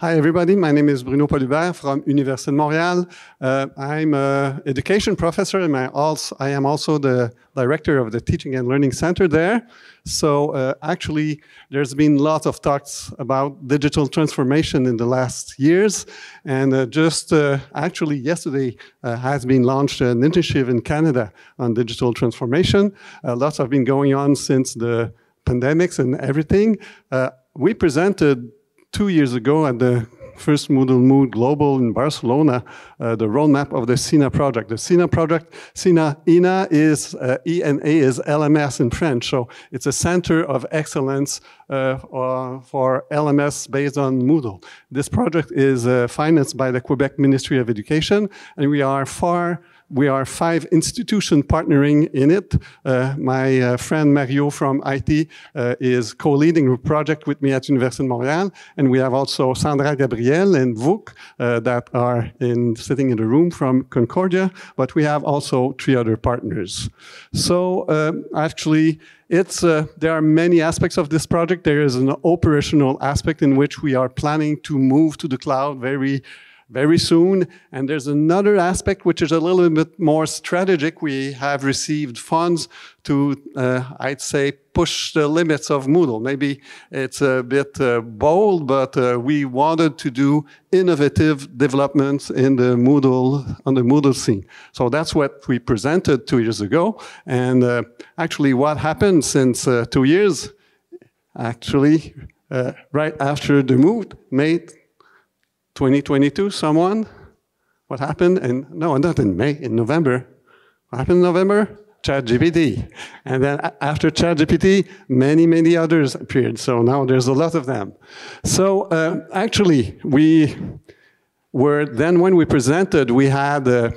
hi everybody, my name is Bruno Poellhuber from Université de Montréal. Uh, I'm an education professor and I, also, I am also the director of the Teaching and Learning Center there. So uh, actually, there's been lots of talks about digital transformation in the last years. And uh, just uh, actually yesterday uh, has been launched an initiative in Canada on digital transformation. Uh, lots have been going on since the pandemics and everything. We presented two years ago at the first Moodle Moot Global in Barcelona, uh, the roadmap of the CENA project. The CENA project, CENA, INA is, uh, ENA is LMS in French, so it's a center of excellence uh, for LMS based on Moodle. This project is uh, financed by the Quebec Ministry of Education, and we are far we are five institutions partnering in it. Uh, my uh, friend Mario from IT uh, is co-leading the project with me at Université de Montréal. And we have also Sandra Gabriel and Vuk uh, that are in, sitting in the room from Concordia. But we have also three other partners. So uh, actually, it's, uh, there are many aspects of this project. There is an operational aspect in which we are planning to move to the cloud very very soon. And there's another aspect which is a little bit more strategic. We have received funds to, uh, I'd say, push the limits of Moodle. Maybe it's a bit uh, bold, but uh, we wanted to do innovative developments in the Moodle, on the Moodle scene. So that's what we presented two years ago. And uh, actually what happened since uh, two years, actually, uh, right after the move, made 2022, someone? What happened? And no, not in May, in November. What happened in November? ChatGPT. And then after ChatGPT, many, many others appeared. So now there's a lot of them. So uh, actually, we were, then when we presented, we had uh,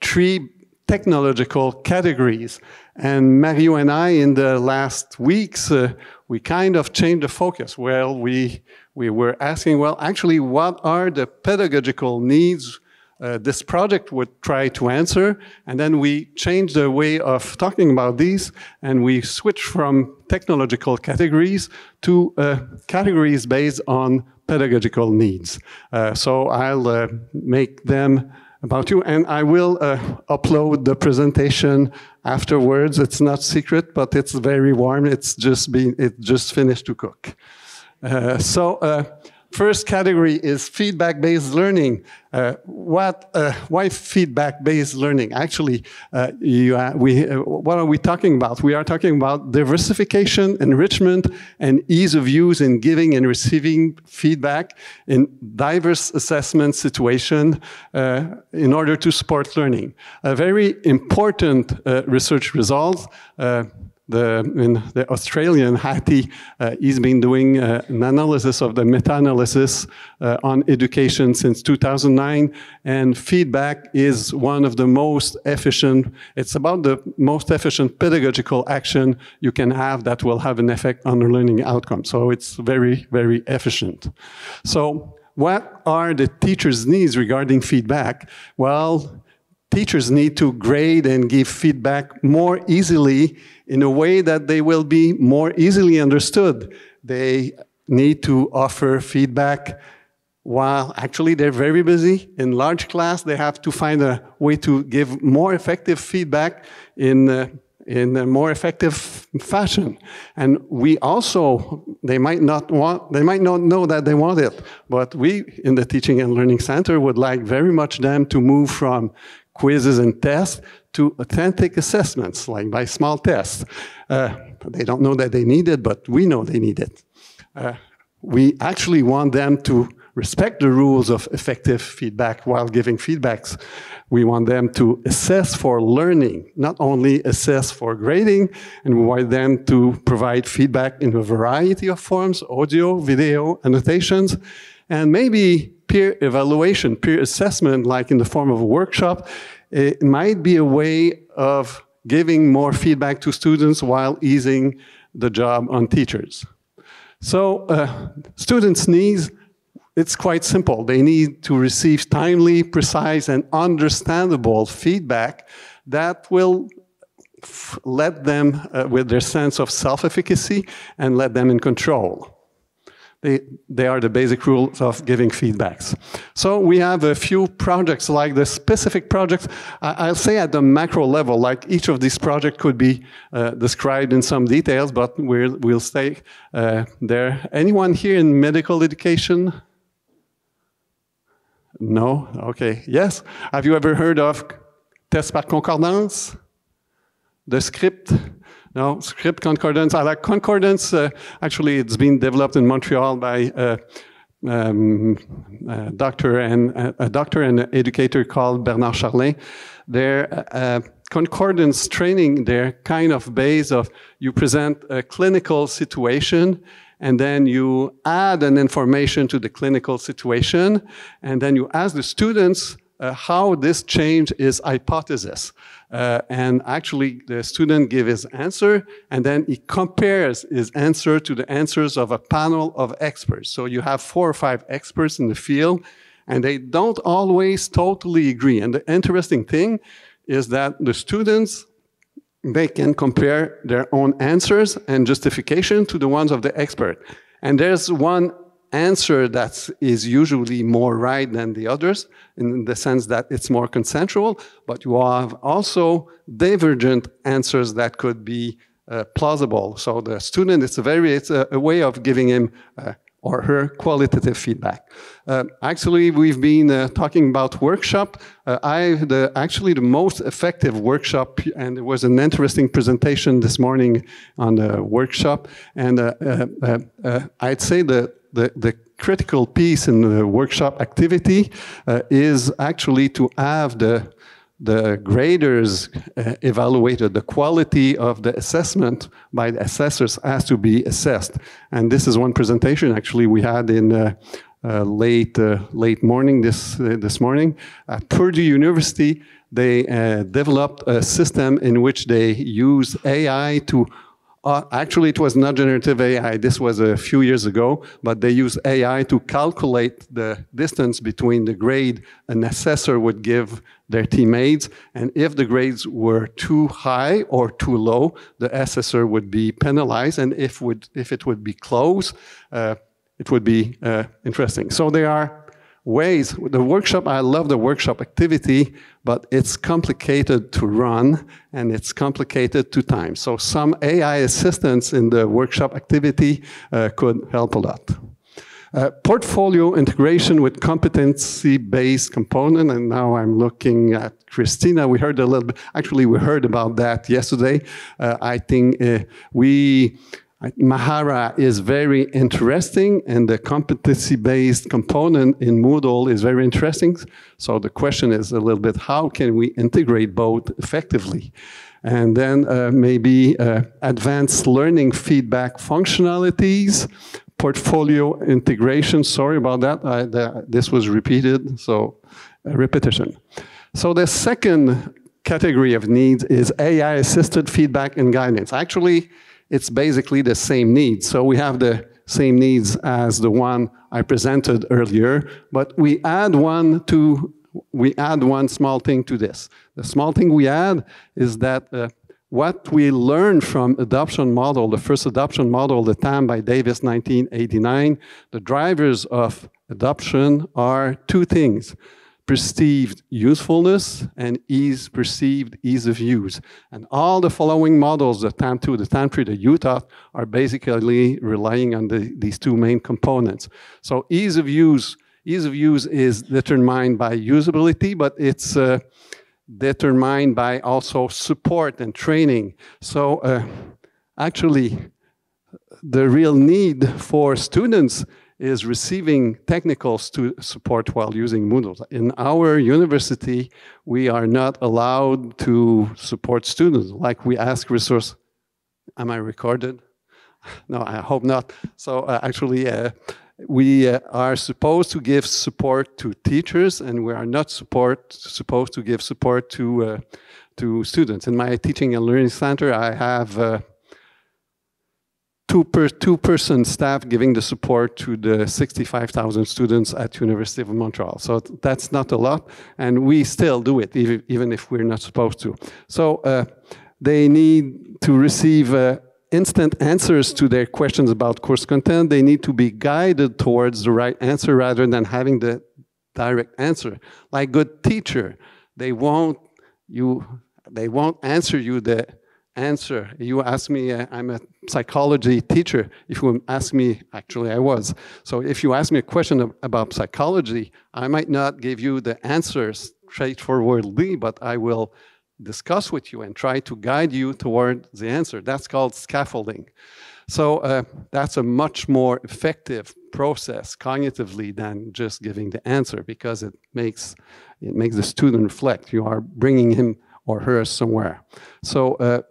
three technological categories. And Mario and I, in the last weeks, uh, we kind of changed the focus. Well, we, we were asking, well, actually, what are the pedagogical needs uh, this project would try to answer? And then we changed the way of talking about these, and we switched from technological categories to uh, categories based on pedagogical needs. Uh, so I'll uh, make them about you, and I will uh, upload the presentation afterwards. It's not secret, but it's very warm. It's just been, it just finished to cook. Uh, so uh, first category is feedback-based learning. Uh, what, uh, why feedback-based learning? Actually, uh, you, we, what are we talking about? We are talking about diversification, enrichment, and ease of use in giving and receiving feedback in diverse assessment situation in order to support learning. A very important research result the, the Australian Hattie, uh, he's been doing uh, an analysis of the meta-analysis uh, on education since 2009, and feedback is one of the most efficient, it's about the most efficient pedagogical action you can have that will have an effect on the learning outcome. So it's very, very efficient. So what are the teacher's needs regarding feedback? Well, teachers need to grade and give feedback more easily in a way that they will be more easily understood. They need to offer feedback while actually they're very busy. In large class, they have to find a way to give more effective feedback in, uh, in a more effective fashion. And we also, they might not want, they might not know that they want it, but we in the Teaching and Learning Center would like very much them to move from quizzes and tests to authentic assessments, like by small tests. Uh, they don't know that they need it, but we know they need it. Uh, we actually want them to respect the rules of effective feedback while giving feedbacks. We want them to assess for learning, not only assess for grading, and we want them to provide feedback in a variety of forms, audio, video, annotations, and maybe peer evaluation, peer assessment, like in the form of a workshop, it might be a way of giving more feedback to students while easing the job on teachers. So uh, students' needs, it's quite simple. They need to receive timely, precise, and understandable feedback that will let them uh, with their sense of self-efficacy and let them in control. They, they are the basic rules of giving feedbacks. So we have a few projects like the specific projects, I, will say at the macro level, like each of these projects could be uh, described in some details, but we'll, we'll stay uh, there. Anyone here in medical education? No? Okay. Yes? Have you ever heard of test par concordance? The script? No, script concordance. I like concordance. Uh, actually, it's been developed in Montreal by uh, um, a doctor and a doctor and an educator called Bernard Charlin. Their uh, concordance training, they're kind of base of you present a clinical situation and then you add an information to the clinical situation, and then you ask the students uh, how this change is hypothesis. Uh, and actually, the student gives his answer, and then he compares his answer to the answers of a panel of experts. So you have four or five experts in the field, and they don't always totally agree. And the interesting thing is that the students they can compare their own answers and justification to the ones of the expert. And there's one answer that is usually more right than the others in the sense that it's more consensual, but you have also divergent answers that could be uh, plausible. So the student, it's a very, it's a, a way of giving him uh, or her qualitative feedback. Uh, actually, we've been uh, talking about workshop. Uh, I, the, actually, the most effective workshop, and there was an interesting presentation this morning on the workshop, and uh, uh, uh, I'd say the, the, the critical piece in the workshop activity is actually to have the the graders uh, evaluated the quality of the assessment by the assessors has to be assessed. And this is one presentation actually we had in uh, uh, late uh, late morning this uh, this morning at Purdue University. They uh, developed a system in which they use AI to uh, actually, it was not generative AI. This was a few years ago, but they use AI to calculate the distance between the grade an assessor would give their teammates. And if the grades were too high or too low, the assessor would be penalized. And if, would, if it would be close, uh, it would be uh, interesting. So there are ways. The workshop, I love the workshop activity, but it's complicated to run and it's complicated to time. So some AI assistance in the workshop activity uh, could help a lot. Uh, portfolio integration with competency-based component, and now I'm looking at Christina. We heard a little bit, actually we heard about that yesterday. Uh, I think uh, we Mahara is very interesting and the competency-based component in Moodle is very interesting. So the question is a little bit, how can we integrate both effectively? And then uh, maybe uh, advanced learning feedback functionalities, portfolio integration. Sorry about that. I, the, this was repeated, so repetition. So the second category of needs is AI-assisted feedback and guidance. Actually, it's basically the same needs. So we have the same needs as the one I presented earlier, but we add one to we add one small thing to this. The small thing we add is that uh, what we learned from adoption model, the first adoption model, the TAM by Davis 1989, the drivers of adoption are two things perceived usefulness and ease, perceived ease of use. And all the following models, the TAM2, the TAM3, the UTAUT, are basically relying on the, these two main components. So ease of use, ease of use is determined by usability, but it's uh, determined by also support and training. So uh, actually, the real need for students is receiving technical support while using Moodle. In our university, we are not allowed to support students. Like we ask resource, am I recorded? No, I hope not. So uh, actually, uh, we uh, are supposed to give support to teachers, and we are not support supposed to give support to uh, to students. In my teaching and learning center, I have uh, two, per, two person staff giving the support to the 65,000 students at University of Montreal. So that's not a lot, and we still do it, even, even if we're not supposed to. So uh, they need to receive uh, instant answers to their questions about course content. They need to be guided towards the right answer rather than having the direct answer. Like good teacher, they won't you they won't answer you the answer. You ask me, uh, I'm a psychology teacher. If you ask me, actually I was. So if you ask me a question about psychology, I might not give you the answers straightforwardly, but I will discuss with you and try to guide you toward the answer. That's called scaffolding. So uh, that's a much more effective process cognitively than just giving the answer because it makes it makes the student reflect. You are bringing him or her somewhere. So uh,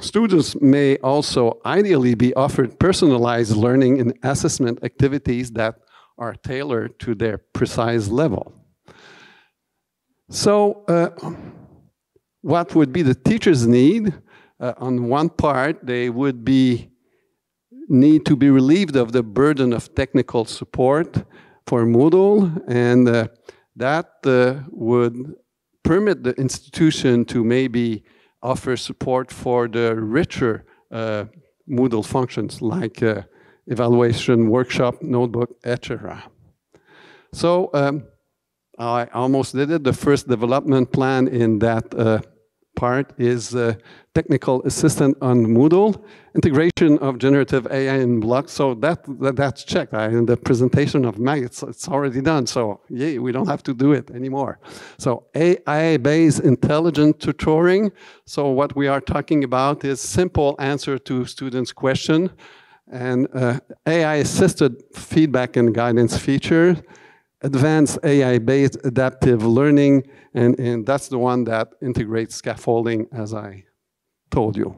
students may also ideally be offered personalized learning and assessment activities that are tailored to their precise level. So uh, what would be the teacher's need? Uh, on one part, they would be need to be relieved of the burden of technical support for Moodle, and uh, that uh, would permit the institution to maybe offer support for the richer uh, Moodle functions like uh, evaluation, workshop, notebook, etc. So um, I almost did it. The first development plan in that uh, part is uh, technical assistant on Moodle, integration of generative AI in blocks. So that, that that's checked. I, in the presentation of Mag, it's, it's already done. So yeah, we don't have to do it anymore. So AI-based intelligent tutoring. So what we are talking about is simple answer to students' question and uh, AI-assisted feedback and guidance feature advanced AI-based adaptive learning, and, and that's the one that integrates scaffolding, as I told you.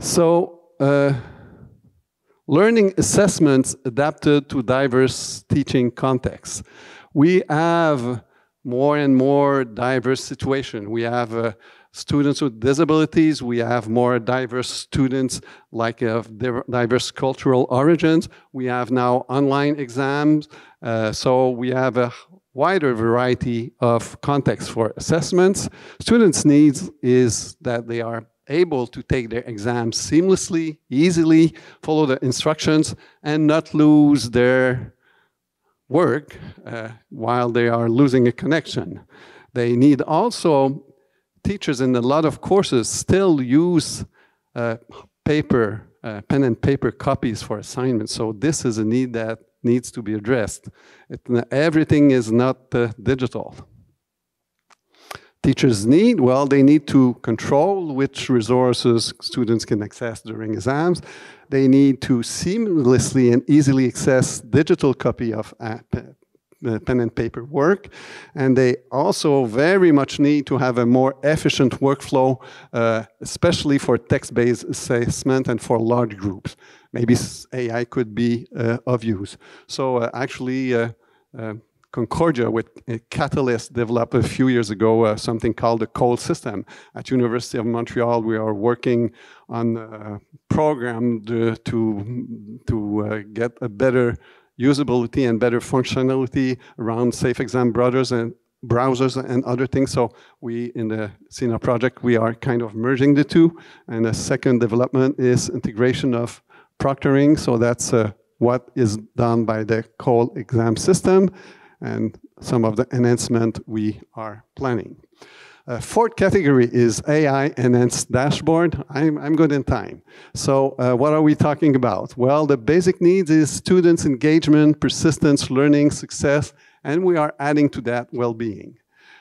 So, uh, learning assessments adapted to diverse teaching contexts. We have more and more diverse situation. We have uh, students with disabilities. We have more diverse students like of diverse cultural origins. We have now online exams. Uh, so we have a wider variety of contexts for assessments. Students' needs is that they are able to take their exams seamlessly, easily, follow the instructions, and not lose their work uh, while they are losing a connection. They need also teachers in a lot of courses still use uh, paper, uh, pen and paper copies for assignments. So this is a need that needs to be addressed. It, everything is not uh, digital. Teachers need, well, they need to control which resources students can access during exams. They need to seamlessly and easily access digital copy of pen and paper work. And they also very much need to have a more efficient workflow, uh, especially for text-based assessment and for large groups. Maybe AI could be uh, of use. So uh, actually, uh, uh, Concordia with Catalyst developed a few years ago uh, something called the COLE system. At University of Montreal, we are working on a program to, to, to get a better usability and better functionality around safe exam browsers and browsers and other things. So we, in the CENA project, we are kind of merging the two. And the second development is integration of proctoring. So that's uh, what is done by the COLE exam system and some of the enhancement we are planning. Uh, fourth category is AI enhanced dashboard. I'm, I'm good in time. So uh, what are we talking about? Well, the basic needs is students engagement, persistence, learning, success, and we are adding to that well-being.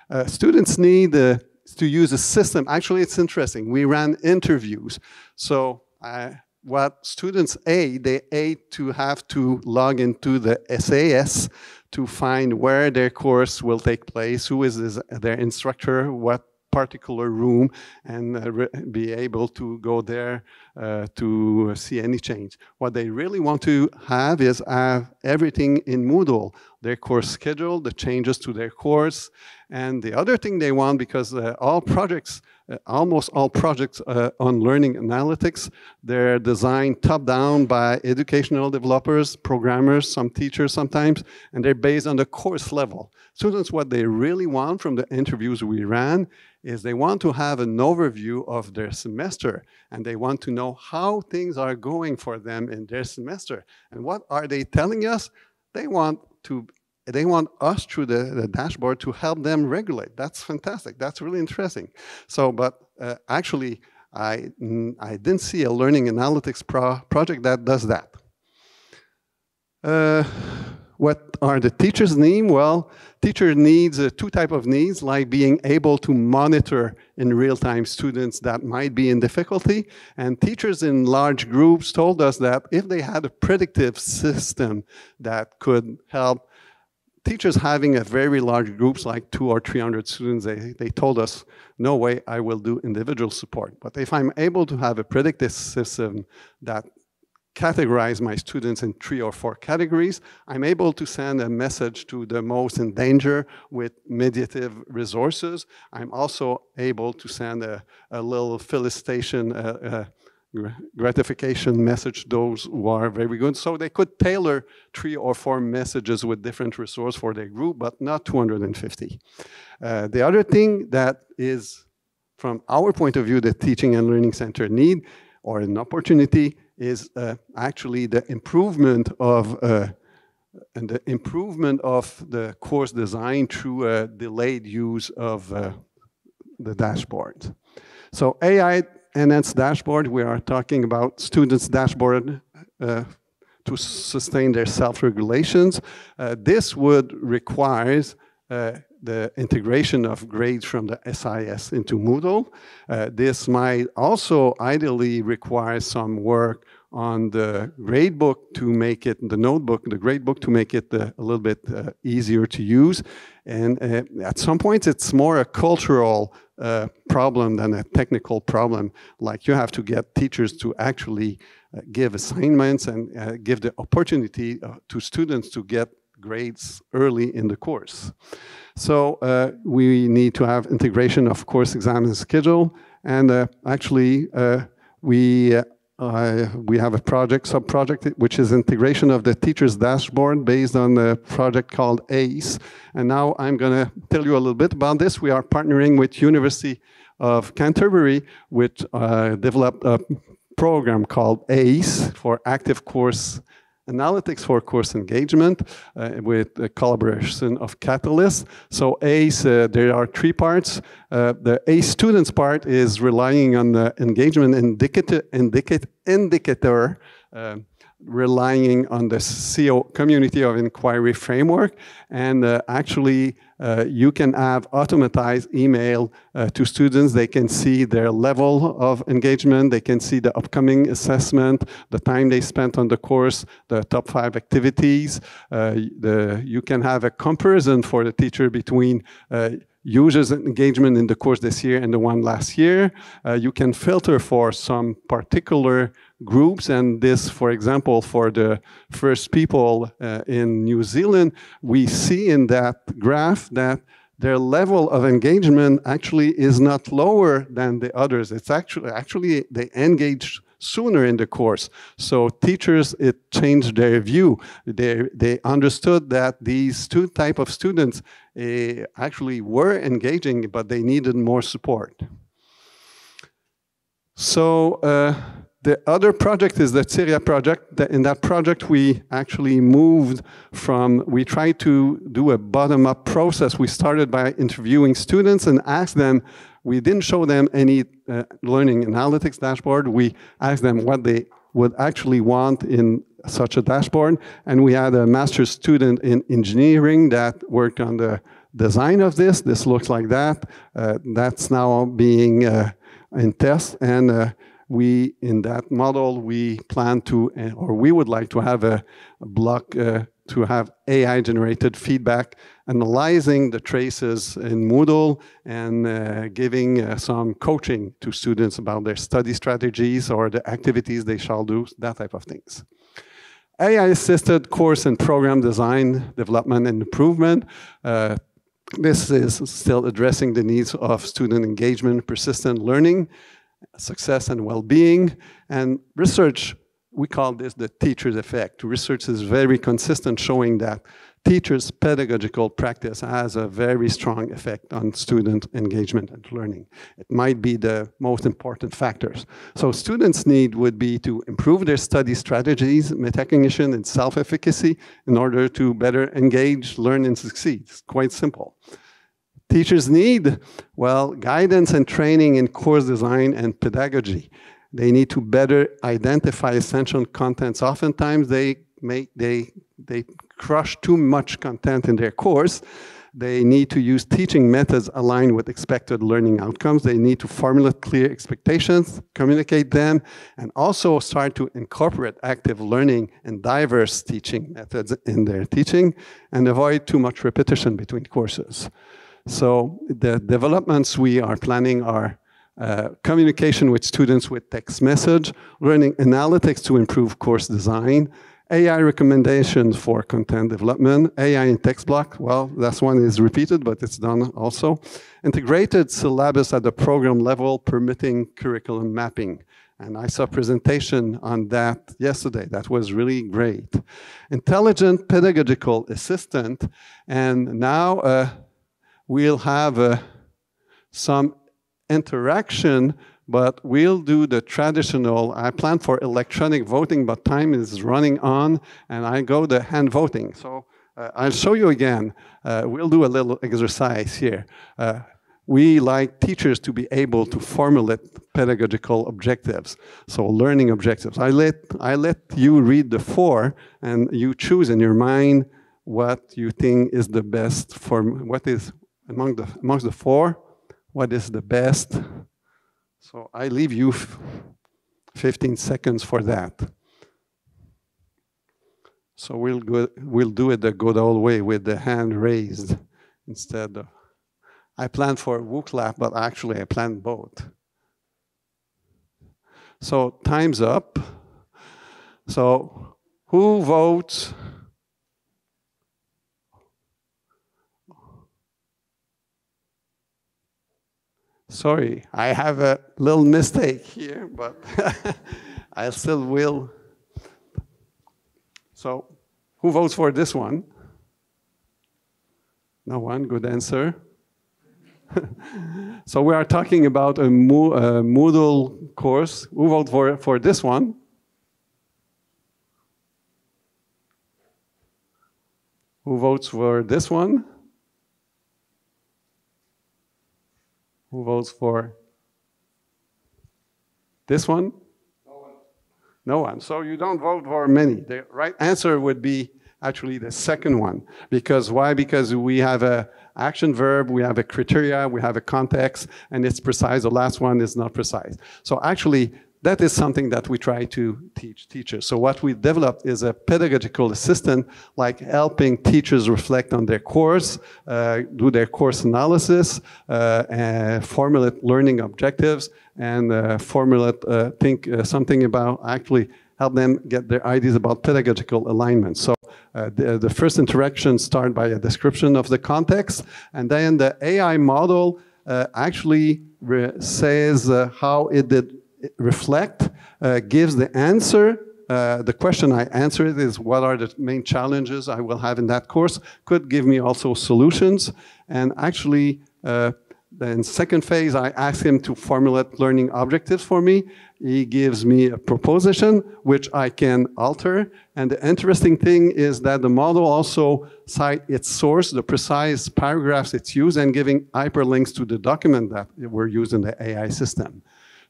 Uh, students need uh, to use a system. Actually, it's interesting. We ran interviews. So uh, what students A, they A to have to log into the SAS to find where their course will take place, who is their instructor, what particular room, and uh, be able to go there uh, to see any change. What they really want to have is have everything in Moodle, their course schedule, the changes to their course, and the other thing they want, because uh, all projects almost all projects uh, on learning analytics, they're designed top-down by educational developers, programmers, some teachers sometimes, and they're based on the course level. Students, what they really want from the interviews we ran is they want to have an overview of their semester, and they want to know how things are going for them in their semester. And what are they telling us? They want to they want us through the, the dashboard to help them regulate. That's fantastic. That's really interesting. So, but uh, actually, I, I didn't see a learning analytics pro project that does that. Uh, what are the teacher's needs? Well, teacher needs uh, two type of needs, like being able to monitor in real time students that might be in difficulty. And teachers in large groups told us that if they had a predictive system that could help teachers having a very large groups like two or 300 students, they, they told us, no way I will do individual support. But if I'm able to have a predictive system that categorize my students in three or four categories. I'm able to send a message to the most in danger with mediative resources. I'm also able to send a, a little felicitation, uh, uh, gratification message those who are very good. So they could tailor three or four messages with different resource for their group, but not 250. Uh, the other thing that is, from our point of view, the teaching and learning center need or an opportunity is uh, actually the improvement of uh, and the improvement of the course design through a delayed use of uh, the dashboard. So AI enhanced dashboard, we are talking about students dashboard uh, to sustain their self-regulations. Uh, this would require uh, the integration of grades from the SIS into Moodle. Uh, this might also ideally require some work on the gradebook to make it, the notebook, the gradebook to make it uh, a little bit uh, easier to use. And uh, at some points, it's more a cultural uh, problem than a technical problem. Like you have to get teachers to actually uh, give assignments and give the opportunity to students to get grades early in the course. So uh, we need to have integration of course exam and schedule. And uh, actually, uh, we we have a project, sub-project, which is integration of the teacher's dashboard based on a project called ACE. And now I'm going to tell you a little bit about this. We are partnering with University of Canterbury, which uh, developed a program called ACE for Active Course analytics for course engagement uh, with the collaboration of Catalyst. So ACE, uh, there are three parts. Uh, the ACE students part is relying on the engagement indicator, indicator um, relying on the CO community of inquiry framework. And uh, actually, uh, you can have automatized email uh, to students. They can see their level of engagement. They can see the upcoming assessment, the time they spent on the course, the top five activities. Uh, the, you can have a comparison for the teacher between uh, users engagement in the course this year and the one last year. Uh, you can filter for some particular groups and this, for example, for the first people uh, in New Zealand, we see in that graph that their level of engagement actually is not lower than the others. It's actually, actually they engage sooner in the course. So teachers, it changed their view. They, they understood that these two type of students uh, actually were engaging, but they needed more support. So uh, the other project is the Syria project. In that project, we actually moved from, we tried to do a bottom-up process. We started by interviewing students and asked them, we didn't show them any uh, learning analytics dashboard. We asked them what they would actually want in such a dashboard. And we had a master's student in engineering that worked on the design of this. This looks like that. Uh, that's now being uh, in test. And uh, we, in that model, we plan to, uh, or we would like to have a, a block uh, to have AI generated feedback, analyzing the traces in Moodle and uh, giving uh, some coaching to students about their study strategies or the activities they shall do, that type of things. AI assisted course and program design, development and improvement. Uh, this is still addressing the needs of student engagement, persistent learning, success and well-being. And research, we call this the teacher's effect. Research is very consistent showing that teacher's pedagogical practice has a very strong effect on student engagement and learning. It might be the most important factors. So students' need would be to improve their study strategies, metacognition, and self-efficacy in order to better engage, learn, and succeed. It's quite simple. Teachers need, well, guidance and training in course design and pedagogy. They need to better identify essential contents. Oftentimes they make, they, they crush too much content in their course. They need to use teaching methods aligned with expected learning outcomes. They need to formulate clear expectations, communicate them, and also start to incorporate active learning and diverse teaching methods in their teaching and avoid too much repetition between courses. So the developments we are planning are uh, communication with students with text message, learning analytics to improve course design, AI recommendations for content development, AI in text block, well, that one is repeated, but it's done also. Integrated syllabus at the program level, permitting curriculum mapping. And I saw a presentation on that yesterday. That was really great. Intelligent pedagogical assistant. And now uh, we'll have uh, some interaction but we'll do the traditional, I plan for electronic voting, but time is running on, and I go the hand voting. So uh, I'll show you again. Uh, we'll do a little exercise here. Uh, we like teachers to be able to formulate pedagogical objectives, so learning objectives. I let, I let you read the four, and you choose in your mind what you think is the best for, what is among the, amongst the four, what is the best so I leave you 15 seconds for that. So we'll, go, we'll do it the good old way with the hand raised instead of, I planned for a clap, but actually I planned both. So time's up. So who votes Sorry, I have a little mistake here, but I still will. So, who votes for this one? No one, good answer. so we are talking about a, Moodle course. Who votes for, for this one? Who votes for this one? Who votes for this one? No one. No one. So you don't vote for many. The right answer would be actually the second one. Because why? Because we have a action verb, we have a criteria, we have a context, and it's precise. The last one is not precise. So actually, that is something that we try to teach teachers. So what we developed is a pedagogical assistant, like helping teachers reflect on their course, uh, do their course analysis, uh, formulate learning objectives, and uh, formulate, uh, think uh, something about actually help them get their ideas about pedagogical alignment. So uh, the, the, first interaction start by a description of the context, and then the AI model actually says how it did reflect, uh, gives the answer. Uh, the question I answered is what are the main challenges I will have in that course, could give me also solutions. And actually, uh, then second phase, I ask him to formulate learning objectives for me. He gives me a proposition, which I can alter. And the interesting thing is that the model also cite its source, the precise paragraphs it's used, and giving hyperlinks to the document that were used in the AI system.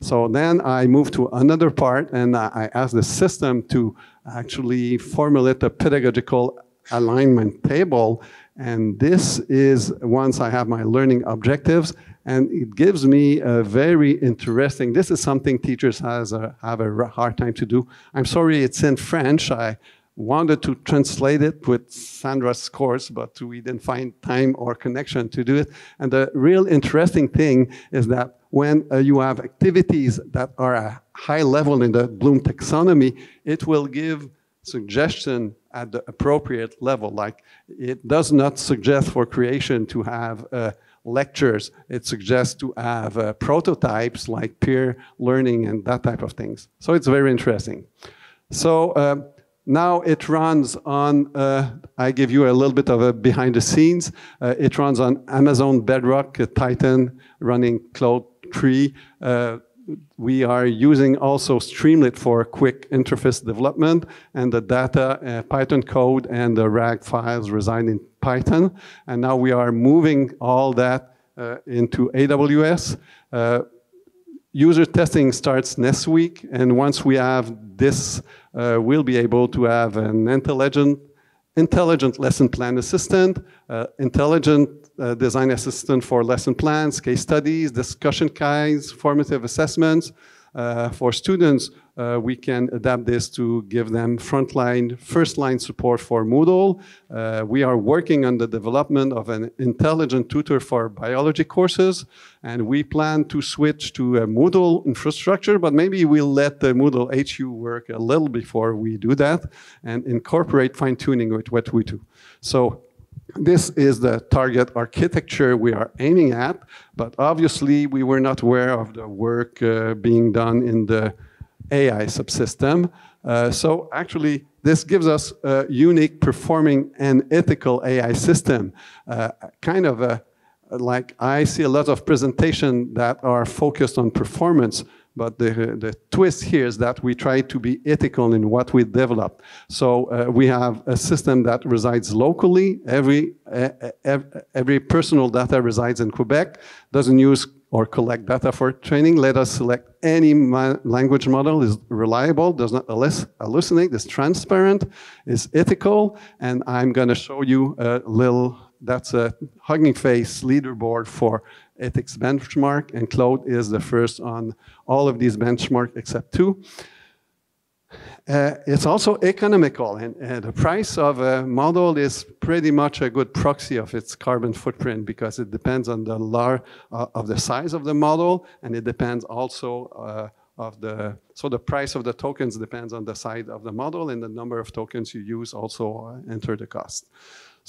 So then I moved to another part and I asked the system to actually formulate a pedagogical alignment table. And this is once I have my learning objectives and it gives me a very interesting, this is something teachers has a, have a hard time to do. I'm sorry it's in French. I wanted to translate it with Sandra's course, but we didn't find time or connection to do it. And the real interesting thing is that when uh, you have activities that are a high level in the Bloom taxonomy, it will give suggestion at the appropriate level. Like it does not suggest for creation to have uh, lectures. It suggests to have uh, prototypes like peer learning and that type of things. So it's very interesting. So um, now it runs on, uh, I give you a little bit of a behind the scenes. Uh, it runs on Amazon Bedrock, Titan, running Claude 3. Uh, we are using also Streamlit for quick interface development and the data, uh, Python code and the RAG files reside in Python. And now we are moving all that uh, into AWS. Uh, user testing starts next week. And once we have this, uh, we'll be able to have an intelligent, intelligent lesson plan assistant, uh, intelligent uh, design assistant for lesson plans, case studies, discussion guides, formative assessments. Uh, for students, uh, we can adapt this to give them frontline, first-line support for Moodle. Uh, we are working on the development of an intelligent tutor for biology courses, and we plan to switch to a Moodle infrastructure, but maybe we'll let the Moodle HQ work a little before we do that and incorporate fine-tuning with what we do. So this is the target architecture we are aiming at, but obviously we were not aware of the work uh, being done in the AI subsystem. Uh, so actually, this gives us a unique performing and ethical AI system, uh, kind of a, like I see a lot of presentation that are focused on performance, but the, the twist here is that we try to be ethical in what we develop. So uh, we have a system that resides locally. Every, uh, every personal data resides in Quebec, doesn't use or collect data for training. Let us select any language model is reliable, does not hallucinate, is transparent, is ethical. And I'm going to show you a little, that's a Hugging Face leaderboard for ethics benchmark, and Claude is the first on all of these benchmarks except two. Uh, it's also economical, and the price of a model is pretty much a good proxy of its carbon footprint because it depends on the lar uh, of the size of the model, and it depends also uh, of the so the price of the tokens depends on the size of the model, and the number of tokens you use also uh, enter the cost.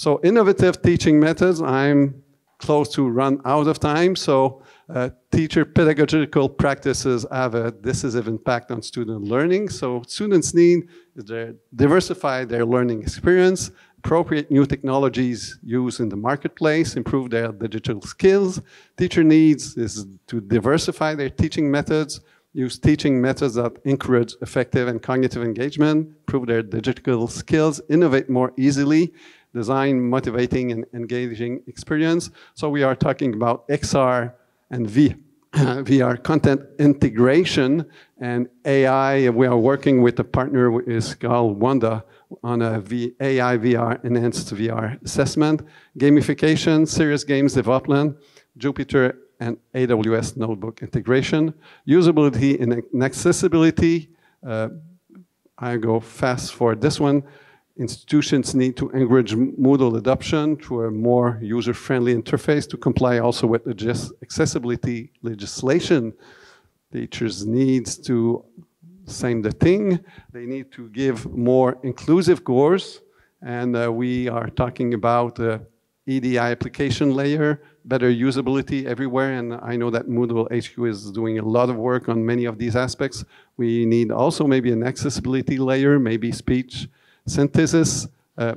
So innovative teaching methods. I'm close to run out of time. So uh, teacher pedagogical practices have a decisive impact on student learning. So students need to diversify their learning experience, appropriate new technologies used in the marketplace, improve their digital skills. Teacher needs is to diversify their teaching methods, use teaching methods that encourage effective and cognitive engagement, improve their digital skills, innovate more easily, design motivating and engaging experience. So we are talking about XR and V, VR content integration and AI. We are working with a partner who is called Wanda on a v, AI VR enhanced VR assessment, gamification, serious games development, Jupyter and AWS notebook integration, usability and accessibility. Uh, I go fast for this one institutions need to encourage Moodle adoption to a more user-friendly interface to comply also with accessibility legislation. Teachers needs to same the thing. They need to give more inclusive course, and uh, we are talking about the EDI application layer, better usability everywhere, and I know that Moodle HQ is doing a lot of work on many of these aspects. We need also maybe an accessibility layer, maybe speech synthesis. Uh,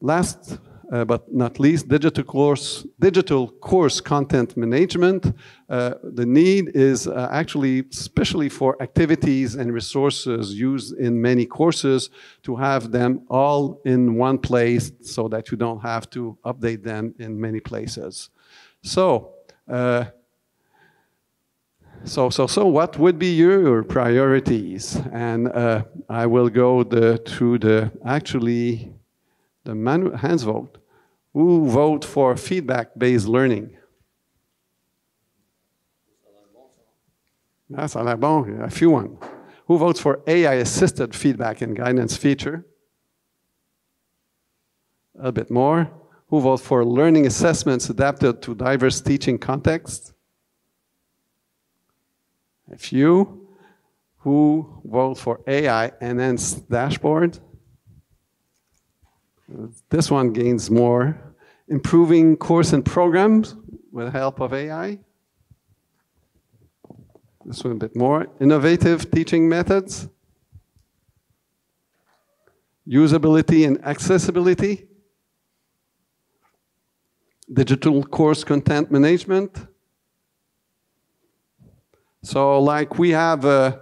last uh, but not least, digital course, digital course content management. Uh, the need is uh, actually, especially for activities and resources used in many courses, to have them all in one place so that you don't have to update them in many places. So, uh, so, so, so what would be your priorities? And uh, I will go the, through the, actually, the man, hands vote. Who vote for feedback-based learning? That's a bon, a few one. Who votes for AI-assisted feedback and guidance feature? A bit more. Who votes for learning assessments adapted to diverse teaching contexts? A few who vote for AI enhanced dashboard. This one gains more. Improving course and programs with the help of AI. This one a bit more. Innovative teaching methods. usability and accessibility, digital course content management. So like we have uh,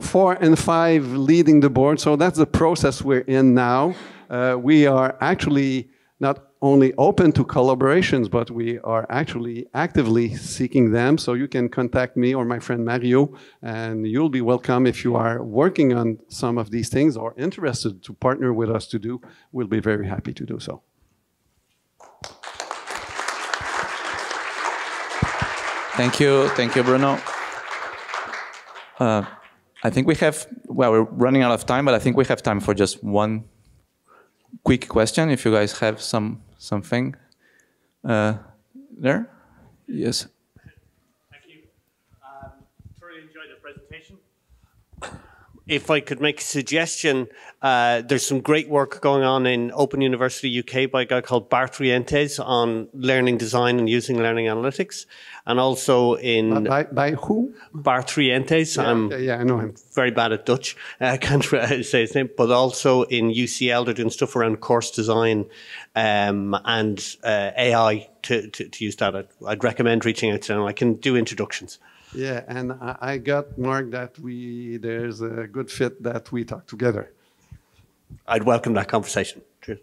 four and five leading the board, so that's the process we're in now. Uh, we are actually not only open to collaborations, but we are actually actively seeking them. So you can contact me or my friend Mario, and you'll be welcome if you are working on some of these things or interested to partner with us to do. We'll be very happy to do so. Thank you. Thank you, Bruno. Uh, I think we have, well, we're running out of time, but I think we have time for just one quick question, if you guys have some something. Uh, there? Yes. Thank you. Um, thoroughly enjoyed the presentation. If I could make a suggestion, uh, there's some great work going on in Open University UK by a guy called Bart Rienties on learning design and using learning analytics. And also in... By, by who? Bart Rienties. Yeah, I'm yeah, I know him. very bad at Dutch. Uh, I can't say his name. But also in UCL, they're doing stuff around course design um, and uh, AI to, to, to, use that. I'd, I'd, recommend reaching out to them. I can do introductions. Yeah, and I, I got Mark that we there's a good fit that we talk together. I'd welcome that conversation. Cheers.